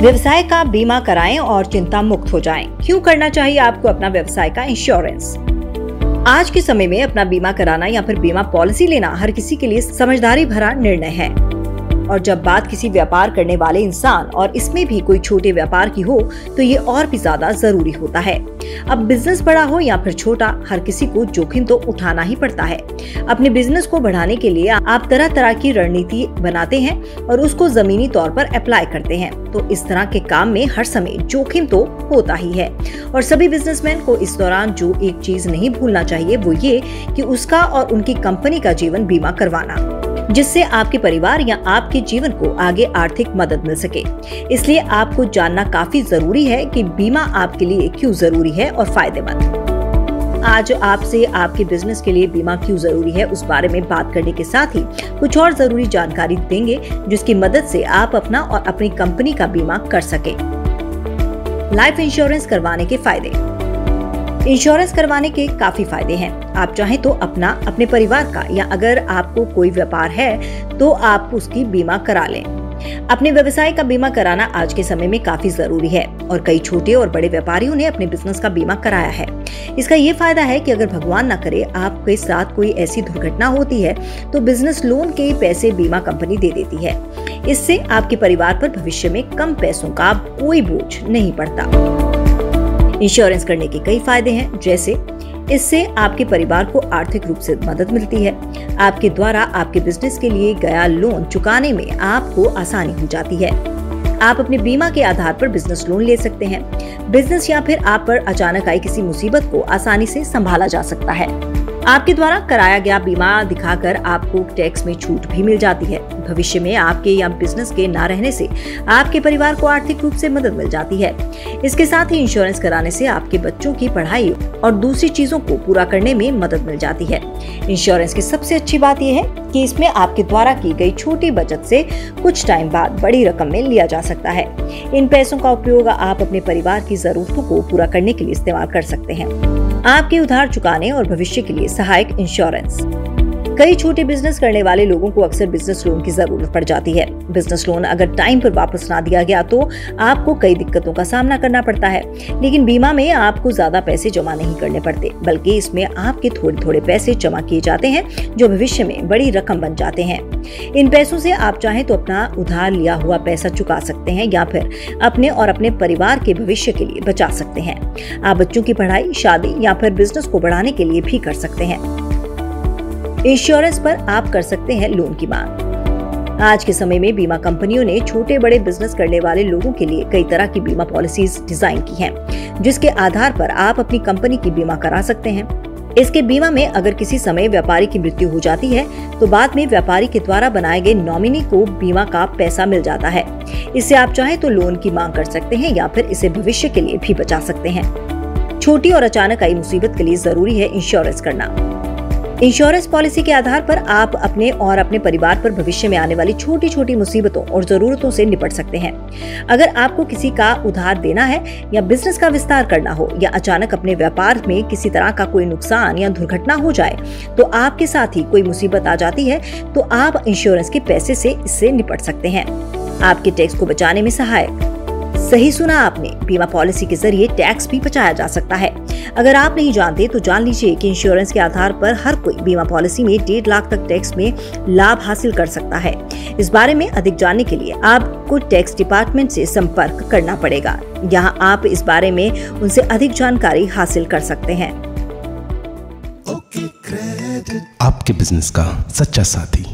व्यवसाय का बीमा कराएँ और चिंता मुक्त हो जाएँ। क्यों करना चाहिए आपको अपना व्यवसाय का इंश्योरेंस आज के समय में अपना बीमा कराना या फिर बीमा पॉलिसी लेना हर किसी के लिए समझदारी भरा निर्णय है और जब बात किसी व्यापार करने वाले इंसान और इसमें भी कोई छोटे व्यापार की हो तो ये और भी ज़्यादा ज़रूरी होता है। अब बिज़नेस बड़ा हो या फिर छोटा, हर किसी को जोखिम तो उठाना ही पड़ता है। अपने बिज़नेस को बढ़ाने के लिए आप तरह तरह की रणनीति बनाते हैं और उसको जमीनी तौर पर अप्लाई करते हैं। तो इस तरह के काम में हर समय जोखिम तो होता ही है। और सभी बिजनेसमैन को इस दौरान जो एक चीज़ नहीं भूलना चाहिए, वो ये कि उसका और उनकी कंपनी का जीवन बीमा करवाना। जिससे आपके परिवार या आपके जीवन को आगे आर्थिक मदद मिल सके। इसलिए आपको जानना काफ़ी ज़रूरी है कि बीमा आपके लिए क्यों ज़रूरी है और फ़ायदेमंद। आज आपसे आपके बिज़नेस के लिए बीमा क्यों ज़रूरी है, उस बारे में बात करने के साथ ही कुछ और ज़रूरी जानकारी देंगे, जिसकी मदद से आप अपना और अपनी कंपनी का बीमा कर सके। लाइफ इंश्योरेंस करवाने के फ़ायदे। इंश्योरेंस करवाने के काफ़ी फ़ायदे हैं। आप चाहें तो अपना, अपने परिवार का या अगर आपको कोई व्यापार है तो आप उसकी बीमा करा लें। अपने व्यवसाय का बीमा कराना आज के समय में काफ़ी ज़रूरी है और कई छोटे और बड़े व्यापारियों ने अपने बिज़नेस का बीमा कराया है। इसका ये फ़ायदा है कि अगर भगवान न करे, आपके साथ कोई ऐसी दुर्घटना होती है तो बिज़नेस लोन के पैसे बीमा कंपनी दे देती है। इससे आपके परिवार पर भविष्य में कम पैसों का कोई बोझ नहीं पड़ता। इंश्योरेंस करने के कई फ़ायदे हैं, जैसे इससे आपके परिवार को आर्थिक रूप से मदद मिलती है। आपके द्वारा आपके बिज़नेस के लिए गया लोन चुकाने में आपको आसानी हो जाती है। आप अपने बीमा के आधार पर बिज़नेस लोन ले सकते हैं। बिज़नेस या फिर आप पर अचानक आई किसी मुसीबत को आसानी से संभाला जा सकता है। आपके द्वारा कराया गया बीमा दिखाकर आपको टैक्स में छूट भी मिल जाती है। भविष्य में आपके या बिज़नेस के ना रहने से आपके परिवार को आर्थिक रूप से मदद मिल जाती है। इसके साथ ही इंश्योरेंस कराने से आपके बच्चों की पढ़ाई और दूसरी चीज़ों को पूरा करने में मदद मिल जाती है। इंश्योरेंस की सबसे अच्छी बात यह है कि इसमें आपके द्वारा की गई छोटी बचत से कुछ टाइम बाद बड़ी रकम में लिया जा सकता है। इन पैसों का उपयोग आप अपने परिवार की जरूरतों को पूरा करने के लिए इस्तेमाल कर सकते हैं। आपके उधार चुकाने और भविष्य के लिए सहायक इंश्योरेंस कई छोटे बिज़नेस करने वाले लोगों को अक्सर बिज़नेस लोन की ज़रूरत पड़ जाती है। बिज़नेस लोन अगर टाइम पर वापस ना दिया गया तो आपको कई दिक्कतों का सामना करना पड़ता है। लेकिन बीमा में आपको ज़्यादा पैसे जमा नहीं करने पड़ते, बल्कि इसमें आपके थोड़े थोड़े पैसे जमा किए जाते हैं, जो भविष्य में बड़ी रकम बन जाते हैं। इन पैसों से आप चाहें तो अपना उधार लिया हुआ पैसा चुका सकते हैं या फिर अपने और अपने परिवार के भविष्य के लिए बचा सकते हैं। आप बच्चों की पढ़ाई, शादी या फिर बिज़नेस को बढ़ाने के लिए भी कर सकते हैं। इंश्योरेंस पर आप कर सकते हैं लोन की मांग। आज के समय में बीमा कंपनियों ने छोटे बड़े बिज़नेस करने वाले लोगों के लिए कई तरह की बीमा पॉलिसीज़ डिज़ाइन की हैं, जिसके आधार पर आप अपनी कंपनी की बीमा करा सकते हैं। इसके बीमा में अगर किसी समय व्यापारी की मृत्यु हो जाती है तो बाद में व्यापारी के द्वारा बनाए गए नॉमिनी को बीमा का पैसा मिल जाता है। इससे आप चाहे तो लोन की मांग कर सकते हैं या फिर इसे भविष्य के लिए भी बचा सकते हैं। छोटी और अचानक आई मुसीबत के लिए ज़रूरी है इंश्योरेंस करना। इंश्योरेंस पॉलिसी के आधार पर आप अपने और अपने परिवार पर भविष्य में आने वाली छोटी छोटी मुसीबतों और जरूरतों से निपट सकते हैं। अगर आपको किसी का उधार देना है या बिज़नेस का विस्तार करना हो या अचानक अपने व्यापार में किसी तरह का कोई नुकसान या दुर्घटना हो जाए तो आपके साथ ही कोई मुसीबत आ जाती है तो आप इंश्योरेंस के पैसे से इससे निपट सकते हैं। आपके टैक्स को बचाने में सहायक। सही सुना आपने। बीमा पॉलिसी के ज़रिए टैक्स भी बचाया जा सकता है। अगर आप नहीं जानते तो जान लीजिए कि इंश्योरेंस के आधार पर हर कोई बीमा पॉलिसी में डेढ़ लाख तक टैक्स में लाभ हासिल कर सकता है। इस बारे में अधिक जानने के लिए आपको टैक्स डिपार्टमेंट से संपर्क करना पड़ेगा। यहाँ आप इस बारे में उनसे अधिक जानकारी हासिल कर सकते हैं। आपके बिज़नेस का सच्चा साथी।